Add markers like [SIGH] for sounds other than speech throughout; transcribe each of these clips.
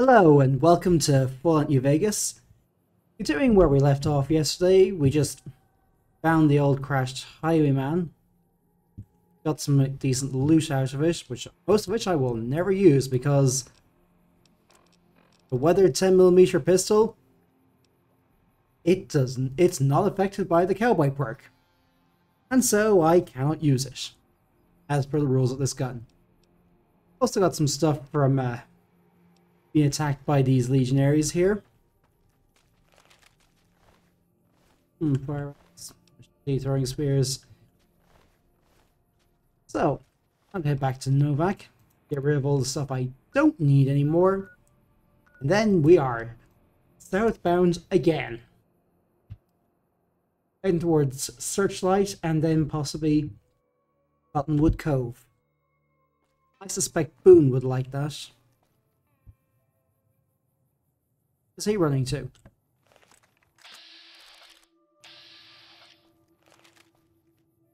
Hello and welcome to Fallout New Vegas. Continuing where we left off yesterday, we just found the old crashed highwayman. Got some decent loot out of it, which most of which I will never use because the weathered 10mm pistol it doesn't it's not affected by the cowboy perk. And so I cannot use it. As per the rules of this gun. Also got some stuff from uh, being attacked by these legionaries here. Hmm, throwing spears. So, gonna head back to Novak, get rid of all the stuff I don't need anymore, and then we are southbound again. Heading towards Searchlight and then possibly Cottonwood Cove. I suspect Boone would like that. Is he running to?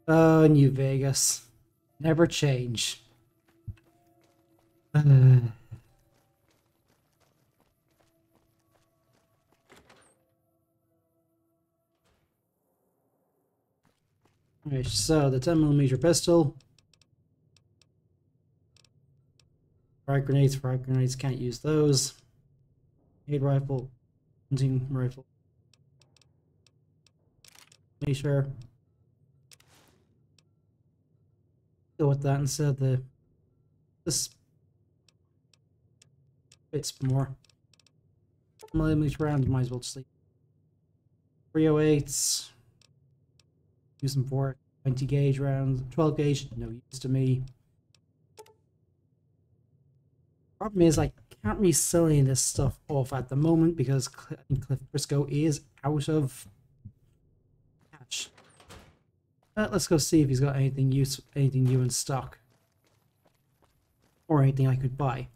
Oh, New Vegas. Never change. Uh. So the 10mm pistol. Frag grenades, frag grenades, can't use those. Aid rifle, hunting rifle. Make sure. Go with that instead of the this fits more. Millimeters round, might as well sleep. 308s. Use them for 20 gauge rounds, 12 gauge, no use to me. Problem is, I can't really sell any of this stuff off at the moment because Cliff Briscoe is out of cash. Uh, let's go see if he's got anything use, anything new in stock, or anything I could buy.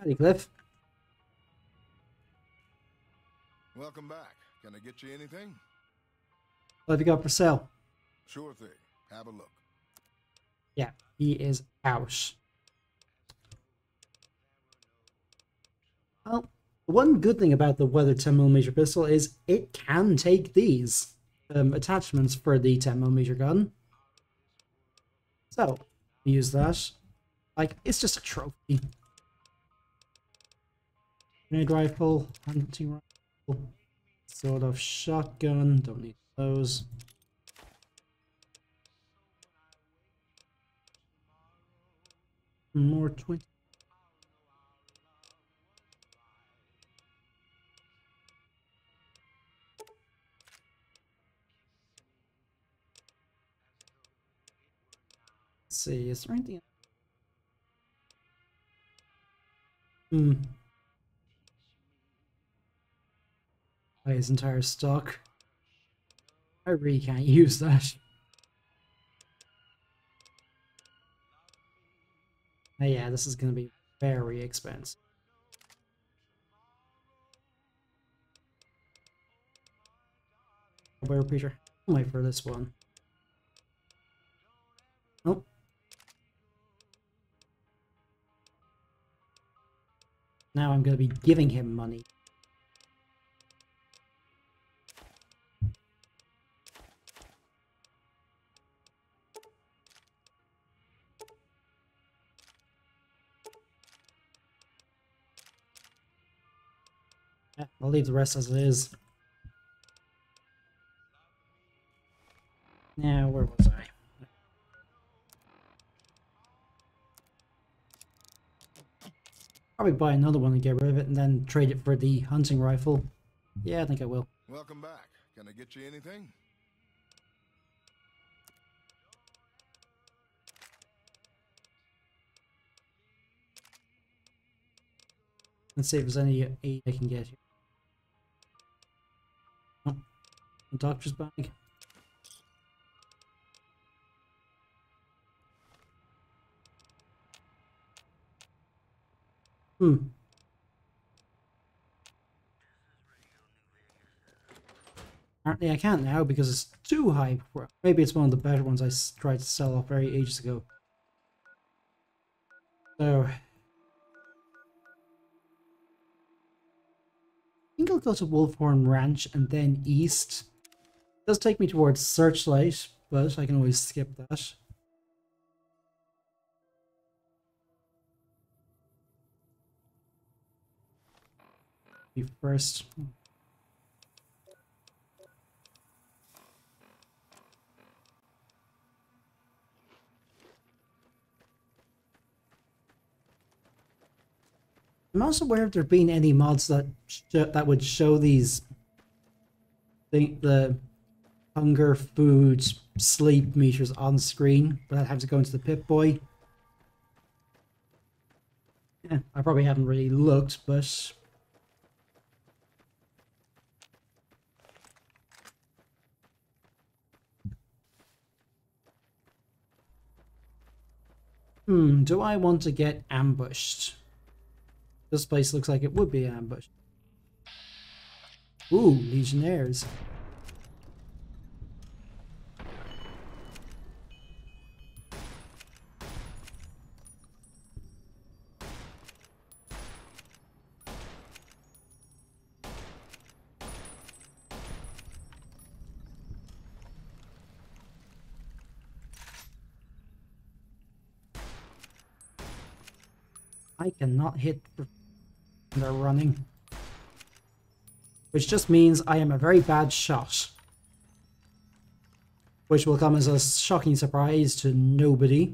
Howdy, Cliff. Welcome back. Can I get you anything? What have you got for sale? Sure thing. Have a look. Yeah, he is out. Well, one good thing about the Weather 10mm pistol is it can take these um, attachments for the 10mm gun. So, use that. Like, it's just a trophy. Grenade rifle, hunting rifle, sort of shotgun, don't need those. More 20. Let's see, is there anything? Hmm. His entire stock. I really can't use that. Oh, yeah, this is going to be very expensive. Where Peter? Wait for this one. Nope. Now I'm going to be giving him money. I'll leave the rest as it is. Now, where was I? Probably buy another one and get rid of it and then trade it for the hunting rifle. Yeah, I think I will. Welcome back. Can I get you anything? Let's see if there's any aid I can get here. A doctor's bag. Hmm. Apparently I can't now because it's too high. Maybe it's one of the better ones I tried to sell off very ages ago. So... I think I'll go to Wolfhorn Ranch and then east. Does take me towards Searchlight, but I can always skip that. First, I'm also aware if there have been any mods that that would show these the, the hunger, food, sleep meters on screen, but I'd have to go into the Pip-Boy. Yeah, I probably haven't really looked, but Hmm, do I want to get ambushed? This place looks like it would be ambushed. Ooh, Legionnaires. Cannot hit they're running. Which just means I am a very bad shot. Which will come as a shocking surprise to nobody.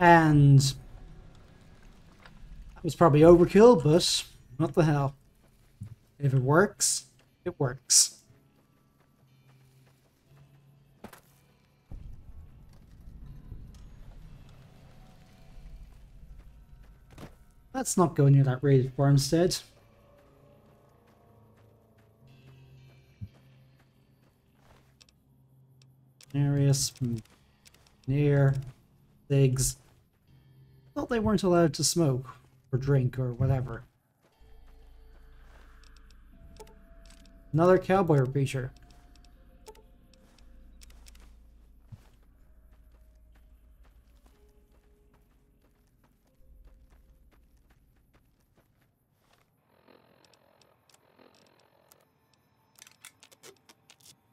And was probably overkill, but what the hell. If it works, it works. Let's not go near that raided farmstead. Arius, hmm, near, Thiggs. Thought they weren't allowed to smoke or drink or whatever. Another cowboy creature.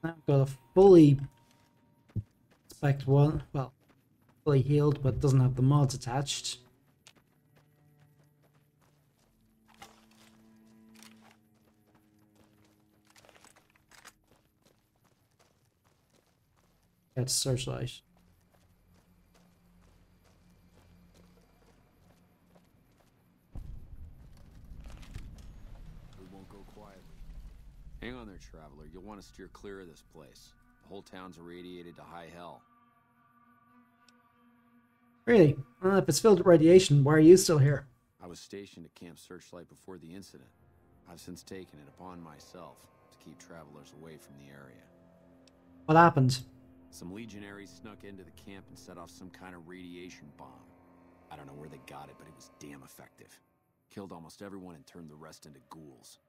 I've got a fully spec one, well, fully healed, but doesn't have the mods attached. That's searchlight. We won't go quietly. Hang on there, traveler. You'll want to steer clear of this place. The whole town's irradiated to high hell. Really? Well, if it's filled with radiation, why are you still here? I was stationed at Camp Searchlight before the incident. I've since taken it upon myself to keep travelers away from the area. What happened? Some legionaries snuck into the camp and set off some kind of radiation bomb. I don't know where they got it, but it was damn effective. Killed almost everyone and turned the rest into ghouls.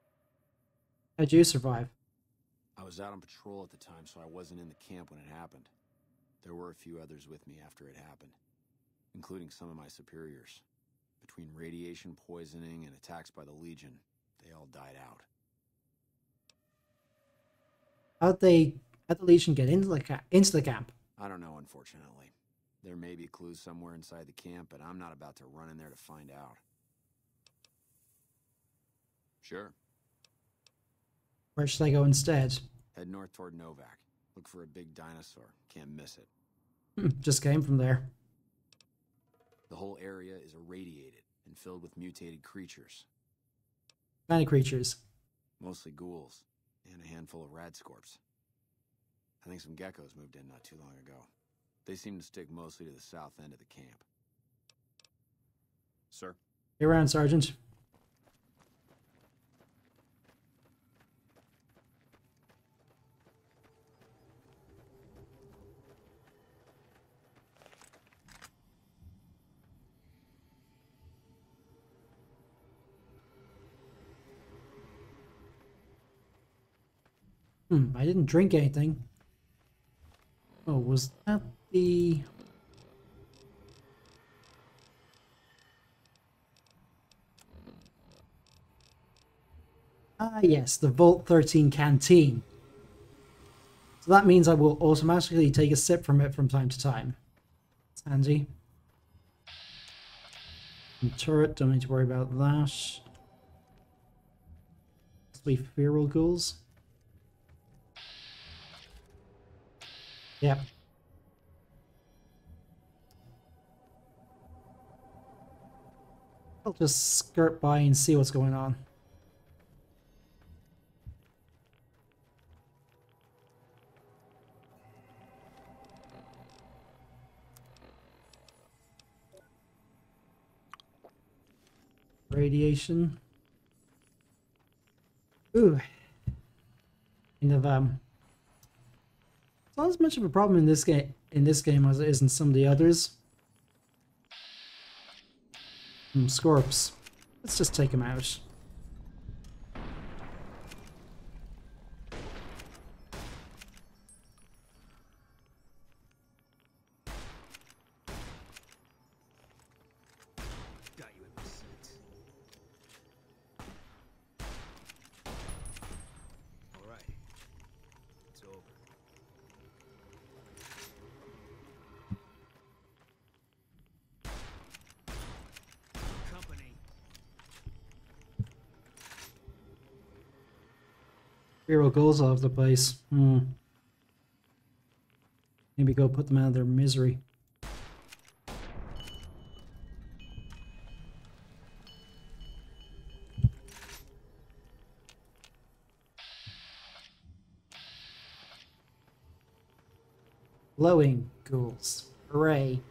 How'd you survive? I was out on patrol at the time, so I wasn't in the camp when it happened. There were a few others with me after it happened, including some of my superiors. Between radiation poisoning and attacks by the Legion, they all died out. How'd they let the Legion get into the, ca- into the camp? I don't know, unfortunately. There may be clues somewhere inside the camp, but I'm not about to run in there to find out. Sure. Where should I go instead? Head north toward Novak. Look for a big dinosaur. Can't miss it. Hmm, just came from there. The whole area is irradiated and filled with mutated creatures. Kind of creatures. Mostly ghouls, and a handful of radscorps. I think some geckos moved in not too long ago. They seem to stick mostly to the south end of the camp. Sir? You're around, Sergeant. Hmm, I didn't drink anything. Oh, was that the... Ah, yes, the Vault 13 canteen. So that means I will automatically take a sip from it from time to time. It's handy. And turret, don't need to worry about that. Possibly feral ghouls. Yep. I'll just skirt by and see what's going on. Radiation. Ooh. Kind of um it's not as much of a problem in this game in this game as it is in some of the others. Hmm, Scorps. Let's just take him out. Goals all over the place. Hmm. Maybe go put them out of their misery. Glowing ghouls. Hooray.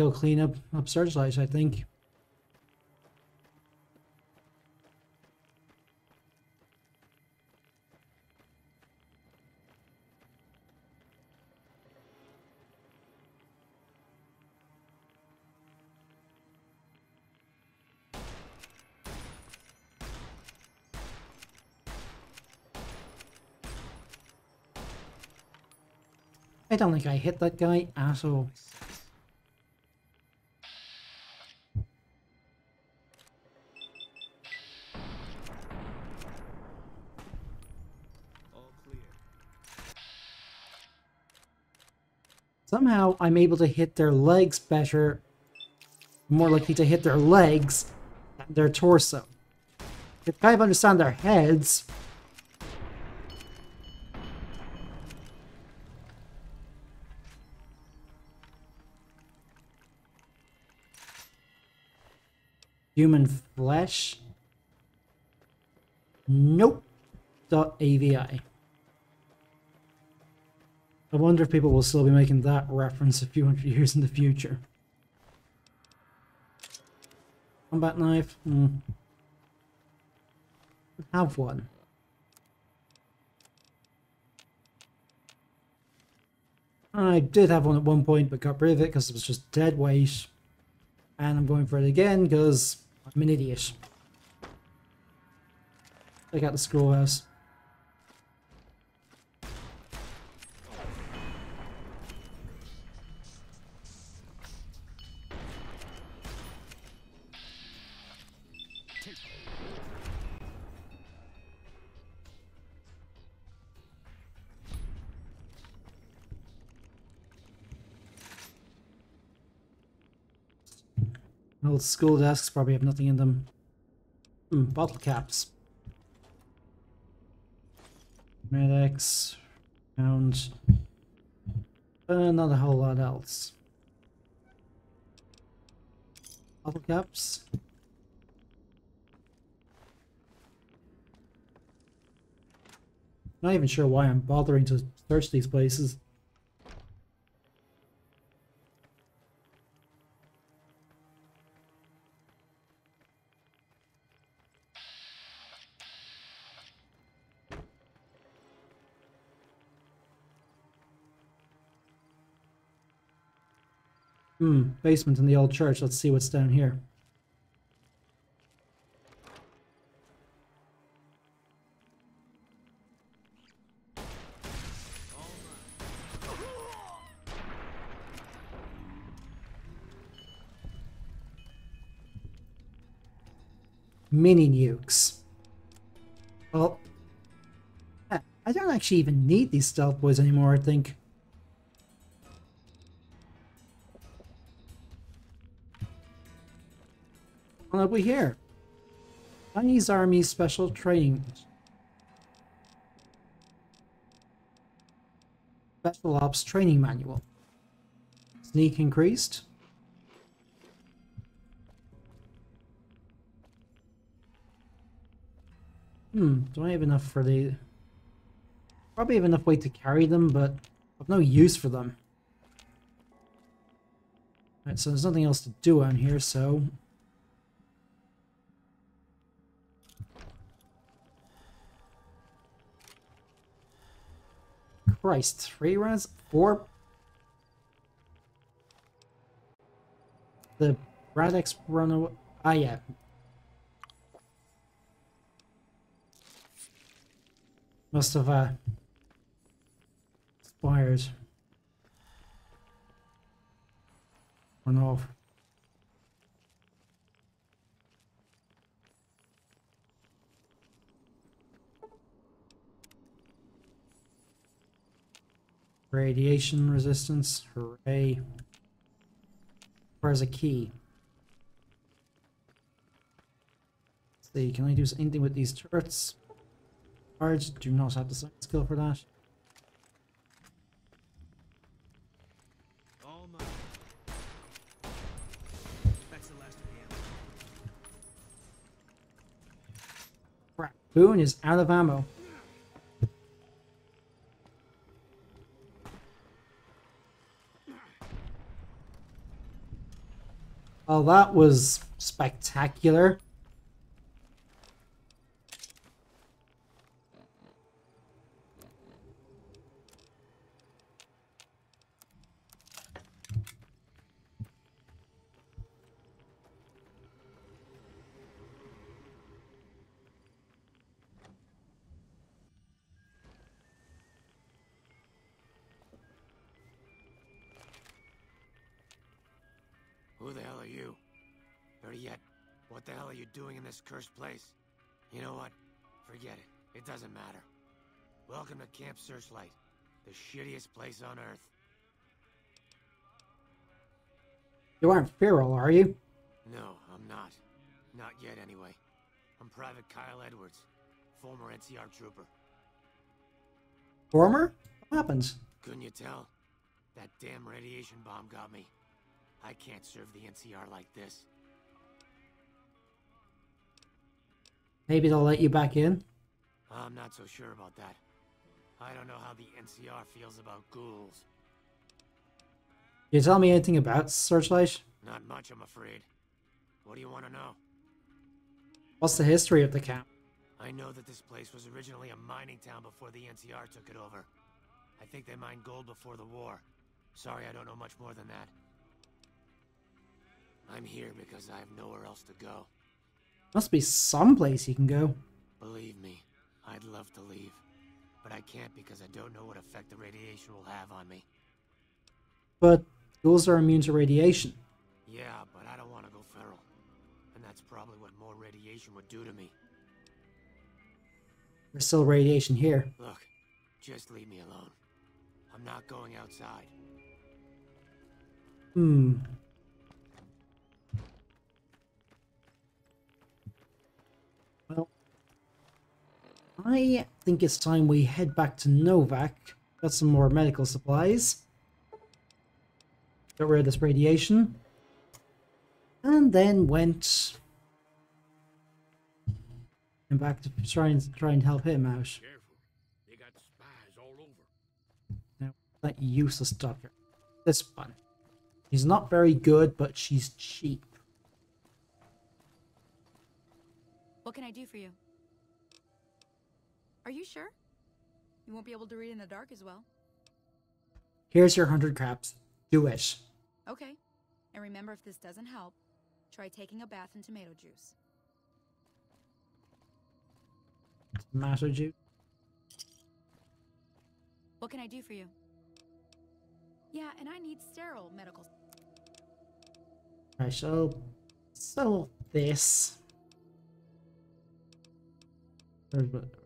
Go clean up up Searchlight, I think. I don't think I hit that guy at Somehow I'm able to hit their legs better. More likely to hit their legs than their torso. I kind of understand their heads. Human flesh? Nope. Dot AVI. I wonder if people will still be making that reference a few hundred years in the future. Combat knife? Hmm. Have one. I did have one at one point, but got rid of it because it was just dead weight. And I'm going for it again because I'm an idiot. Check out the scroll Old school desks probably have nothing in them. Hmm, bottle caps. Medics. Found. Uh, not a whole lot else. Bottle caps. Not even sure why I'm bothering to search these places. Hmm, basement in the old church. Let's see what's down here. Mini nukes. Well, I don't actually even need these stealth boys anymore, I think. What have we here? Chinese Army Special Training. Special Ops Training Manual. Sneak increased. Hmm, do I have enough for the... Probably have enough weight to carry them, but I've no use for them. Alright, so there's nothing else to do on here, so... Christ, three runs? Four? The Radix run away... Ah, yeah. Must have, uh... Expired. Run off. Radiation resistance, hooray. Where's a key? Let's see, can I do anything with these turrets? Cards do not have the science skill for that. Boone is out of ammo. Oh, that was spectacular. You? Better yet, what the hell are you doing in this cursed place? You know what? Forget it. It doesn't matter. Welcome to Camp Searchlight, the shittiest place on Earth. You aren't feral, are you? No, I'm not. Not yet, anyway. I'm Private Kyle Edwards, former NCR trooper. Former? What happens? Couldn't you tell? That damn radiation bomb got me. I can't serve the NCR like this. Maybe they'll let you back in? I'm not so sure about that. I don't know how the NCR feels about ghouls. Can you tell me anything about Searchlight? Not much, I'm afraid. What do you want to know? What's the history of the camp? I know that this place was originally a mining town before the NCR took it over. I think they mined gold before the war. Sorry, I don't know much more than that. I'm here because I have nowhere else to go. Must be some place you can go. Believe me, I'd love to leave. But I can't because I don't know what effect the radiation will have on me. But ghouls are immune to radiation. Yeah, but I don't want to go feral. And that's probably what more radiation would do to me. There's still radiation here. Look, just leave me alone. I'm not going outside. Hmm. I think it's time we head back to Novak. Got some more medical supplies. Got rid of this radiation. And then went... And back to try and, try and help him out. They got spies all over. Now, that useless doctor. This one. He's not very good, but she's cheap. What can I do for you? Are you sure? You won't be able to read in the dark as well. Here's your hundred craps. Do it. Okay. And remember, if this doesn't help, try taking a bath in tomato juice. Tomato juice. What can I do for you? Yeah, and I need sterile medical. Right, so sell this. What-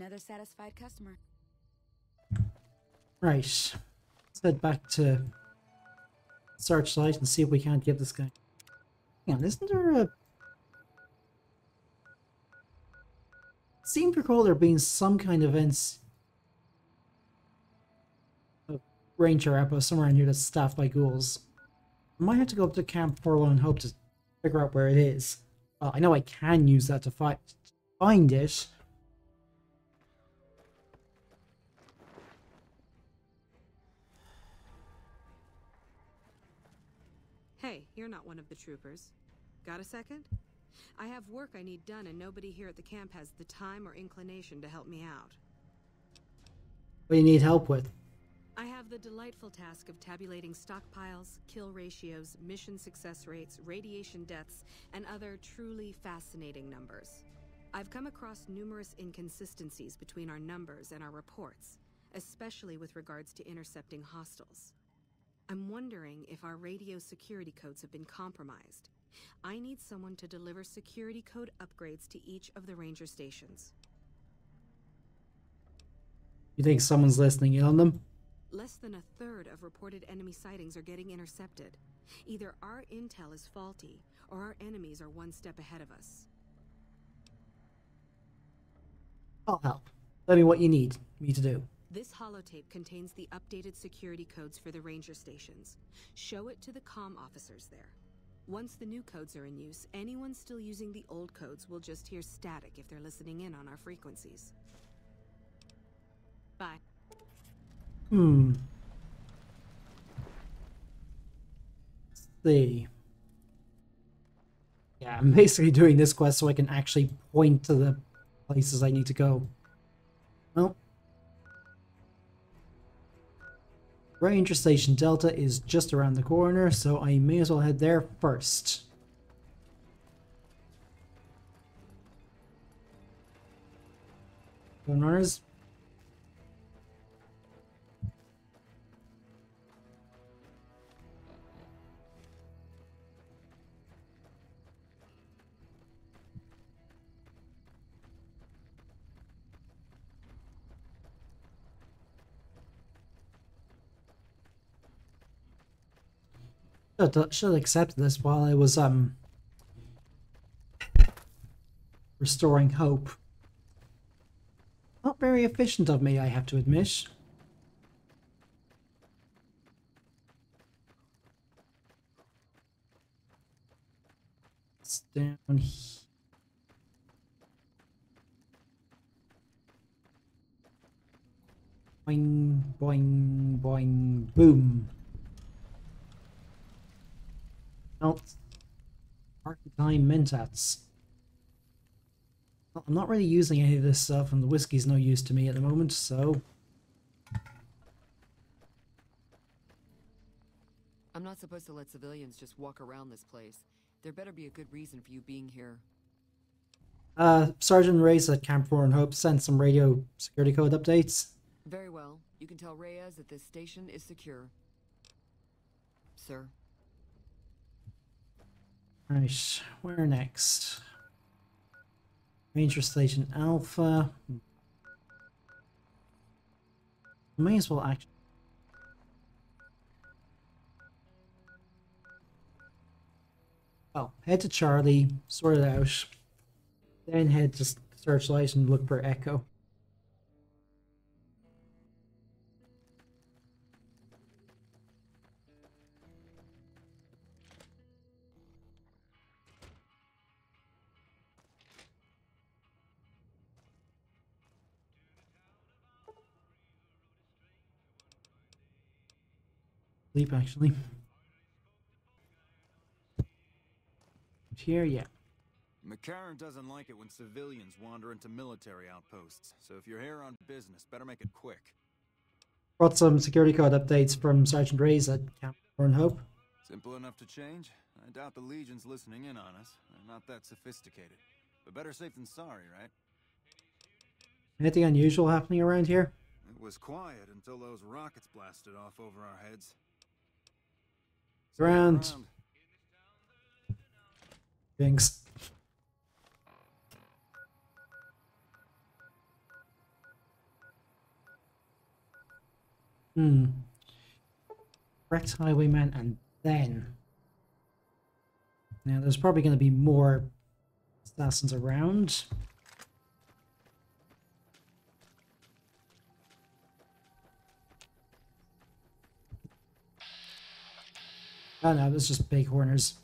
Another satisfied customer. Right. Let's head back to Searchlight and see if we can't get this guy. Hang on, isn't there a... Seemed to recall there being some kind of events... A ranger outpost somewhere in here that's staffed by ghouls. I might have to go up to Camp Forlorn and hope to figure out where it is. Well, I know I can use that to fi find it. You're not one of the troopers. Got a second? I have work I need done, and nobody here at the camp has the time or inclination to help me out. What do you need help with? I have the delightful task of tabulating stockpiles, kill ratios, mission success rates, radiation deaths, and other truly fascinating numbers. I've come across numerous inconsistencies between our numbers and our reports, especially with regards to intercepting hostiles. I'm wondering if our radio security codes have been compromised. I need someone to deliver security code upgrades to each of the ranger stations. You think someone's listening in on them? Less than a third of reported enemy sightings are getting intercepted. Either our intel is faulty, or our enemies are one step ahead of us. I'll help. Tell me what you need me to do. This holotape contains the updated security codes for the ranger stations. Show it to the comm officers there. Once the new codes are in use, anyone still using the old codes will just hear static if they're listening in on our frequencies. Bye. Hmm. Let's see. Yeah, I'm basically doing this quest so I can actually point to the places I need to go. Well. Ranger Station Delta is just around the corner, so I may as well head there first. Runners? Should should have accepted this while I was um restoring hope. Not very efficient of me, I have to admit. Down here. Boing, boing, boing, boom. Well, Party Time Mentats. I'm not really using any of this stuff, and the whiskey's no use to me at the moment, so... I'm not supposed to let civilians just walk around this place. There better be a good reason for you being here. Uh, Sergeant Reyes at Camp Forlorn Hope sent some radio security code updates. Very well. You can tell Reyes that this station is secure. Sir. Right, where next? Ranger Station Alpha. Hmm. May as well actually. Oh, head to Charlie, sort it out. Then head to Searchlight and look for Echo. Sleep, actually. Here, yeah. McCarran doesn't like it when civilians wander into military outposts, so if you're here on business, better make it quick. Brought some security code updates from Sergeant Reyes at Camp Forlorn Hope. Simple enough to change? I doubt the Legion's listening in on us. They're not that sophisticated. But better safe than sorry, right? Anything unusual happening around here? It was quiet until those rockets blasted off over our heads. Ground. Thanks. Hmm. Rex Highwayman and then. Now, there's probably going to be more assassins around. Oh no, it was just big horners.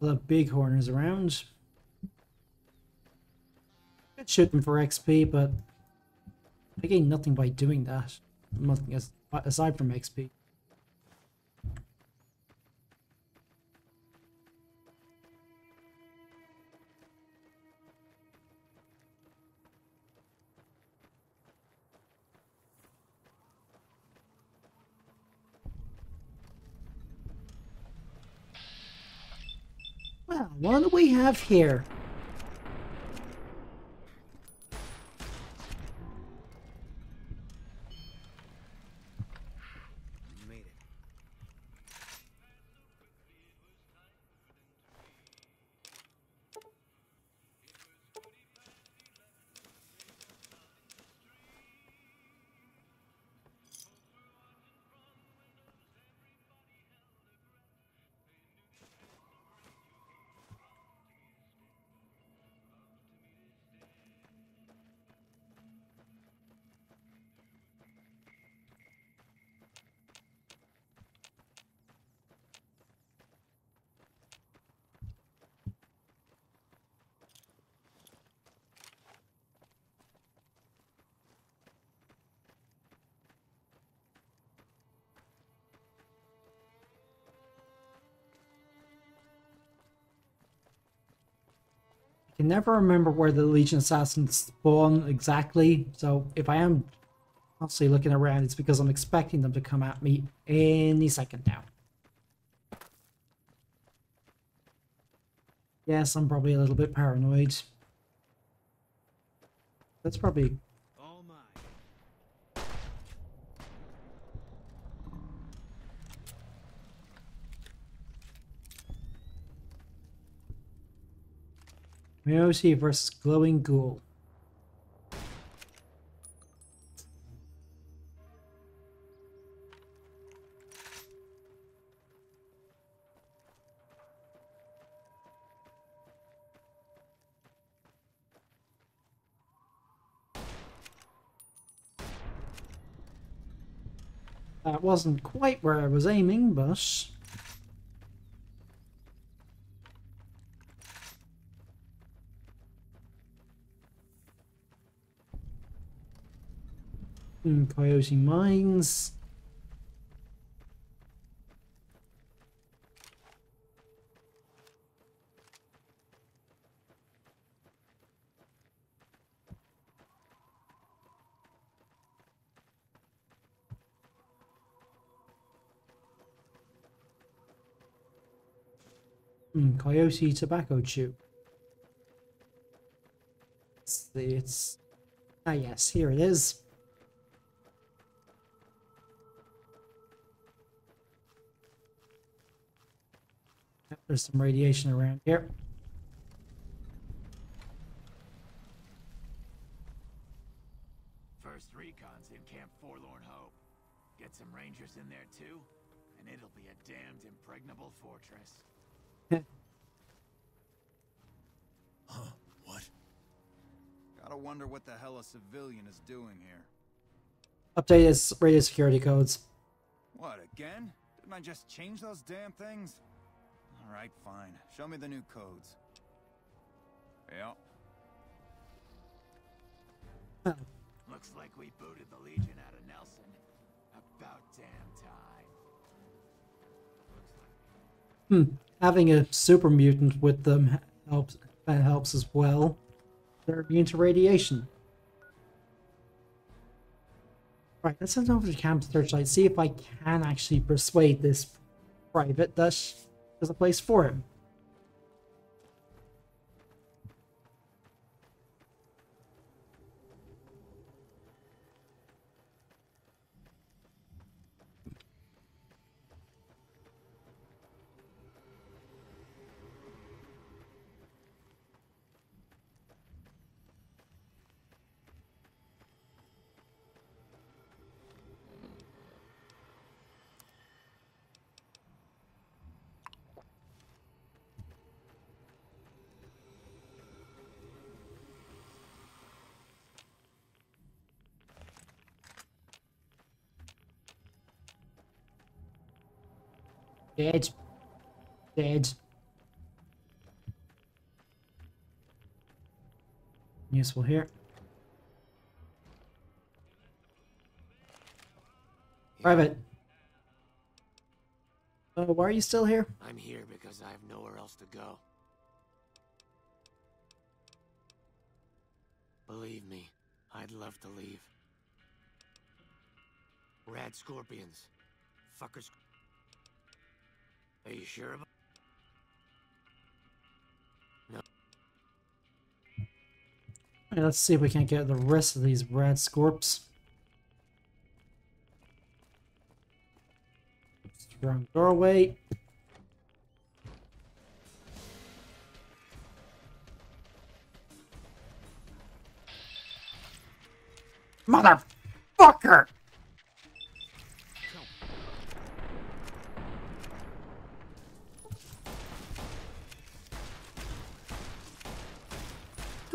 The big horners around. Shoot them for XP, but I gain nothing by doing that. Nothing aside from XP. We have here? I can never remember where the Legion Assassins spawn exactly, so if I am constantly looking around, it's because I'm expecting them to come at me any second now. Yes, I'm probably a little bit paranoid. That's probably All mine. Miyoshi versus Glowing Ghoul. That wasn't quite where I was aiming, but... Hmm, Coyote Mines. Hmm, Coyote Tobacco Chew. Let's see, it's... Ah yes, here it is. There's some radiation around here. First recon's in Camp Forlorn Hope. Get some rangers in there too, and it'll be a damned impregnable fortress. Huh? What? Gotta wonder what the hell a civilian is doing here. Updated radio security codes. What, again? Didn't I just change those damn things? Alright, fine. Show me the new codes. Yeah. Ah, [LAUGHS] Looks like we booted the Legion out of Nelson. About damn time. Hmm. Having a super mutant with them helps that helps as well. They're immune to radiation. Right, let's head over to Camp Searchlight, see if I can actually persuade this private that there's a place for him. Dead. Dead. Useful here. Private. Uh, why are you still here? I'm here because I have nowhere else to go. Believe me, I'd love to leave. Rad scorpions. Fuckers. Are you sure about Alright, let's see if we can't get the rest of these rad scorps. Strong doorway. Motherfucker!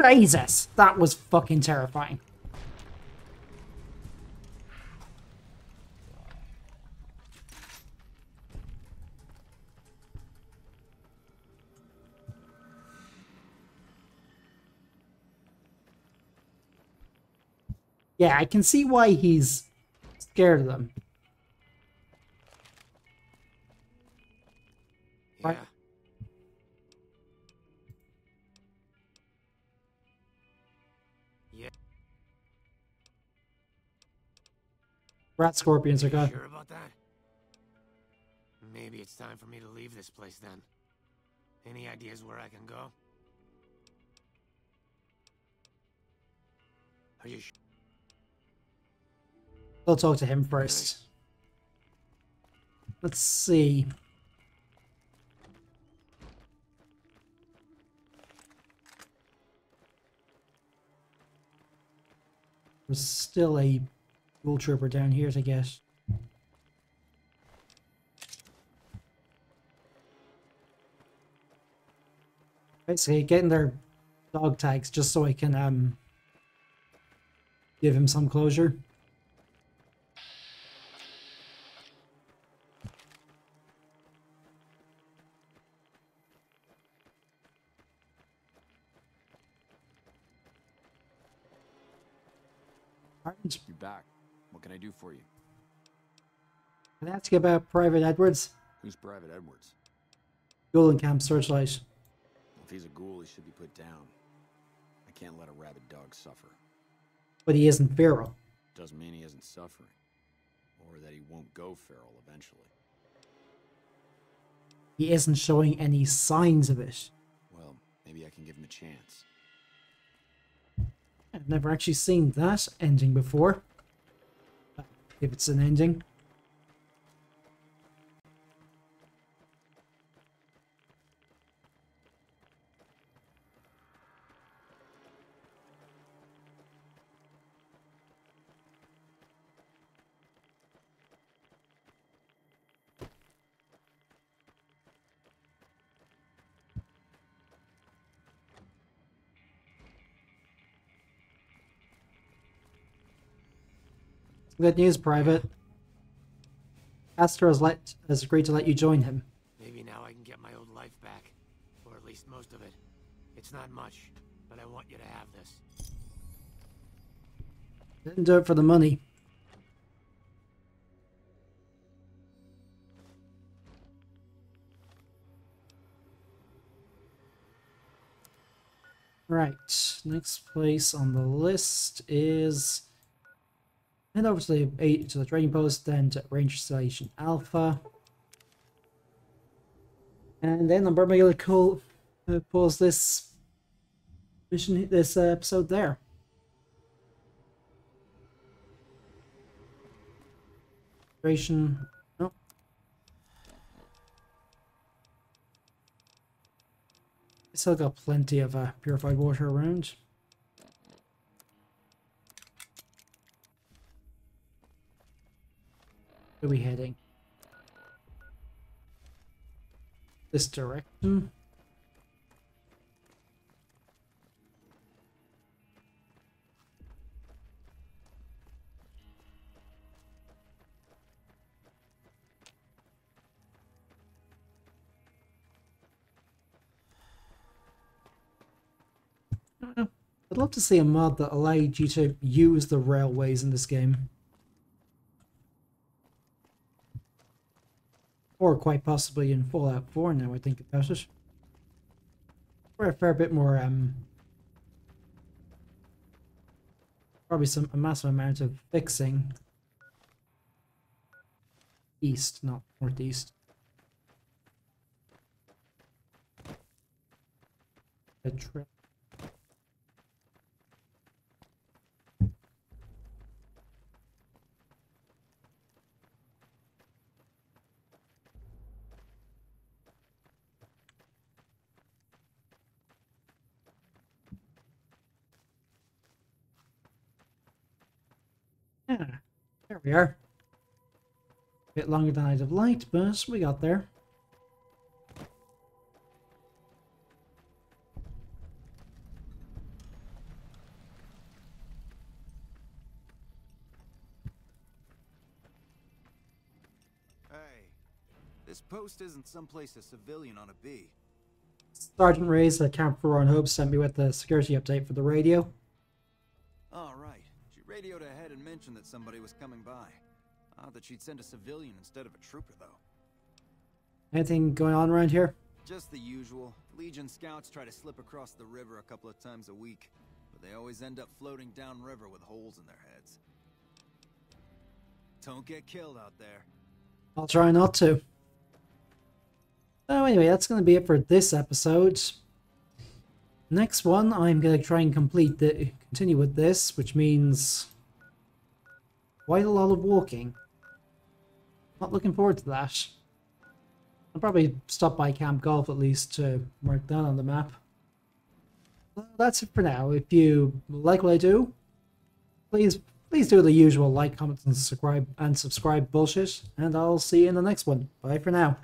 Jesus, that was fucking terrifying. Yeah, I can see why he's scared of them. Yeah. Right. Rad scorpions are gone. Sure about that? Maybe it's time for me to leave this place then. Any ideas where I can go? Are you sure? We'll talk to him first. Let's see. There's still a rule trooper down here I guess. Basically, getting their dog tags just so I can um give him some closure. I do for you? Can I ask you about Private Edwards? Who's Private Edwards? Camp Searchlight. If he's a ghoul, he should be put down. I can't let a rabid dog suffer. But he isn't feral. Doesn't mean he isn't suffering. Or that he won't go feral eventually. He isn't showing any signs of it. Well, maybe I can give him a chance. I've never actually seen that ending before. If it's an ending. Good news, Private. Astor has, let, has agreed to let you join him. Maybe now I can get my old life back. Or at least most of it. It's not much, but I want you to have this. Didn't do it for the money. Right, next place on the list is head over to the eight to the trading post, then to Ranger Station Alpha. And then I'm probably gonna call uh, pause this mission this uh, episode there. Ration no. Still got plenty of uh, purified water around. Where are we heading? This direction. I'd love to see a mod that allowed you to use the railways in this game. Or quite possibly in Fallout 4 now I think about it. Or a fair bit more, um... Probably some a massive amount of fixing. East, not northeast. A trip. Yeah, there we are. A bit longer than I'd have liked, but we got there. Hey, this post isn't someplace a civilian ought to be. Sergeant Reyes at Camp Forlorn Hope sent me with the security update for the radio. Somebody was coming by. Odd that she'd send a civilian instead of a trooper, though. Anything going on around here? Just the usual. Legion scouts try to slip across the river a couple of times a week, but they always end up floating downriver with holes in their heads. Don't get killed out there. I'll try not to. So anyway, that's going to be it for this episode. Next one, I'm going to try and complete the continue with this, which means quite a lot of walking. Not looking forward to that. I'll probably stop by Camp Golf at least to mark that on the map. Well, that's it for now. If you like what I do, please please do the usual like, comment, and subscribe and subscribe bullshit, and I'll see you in the next one. Bye for now.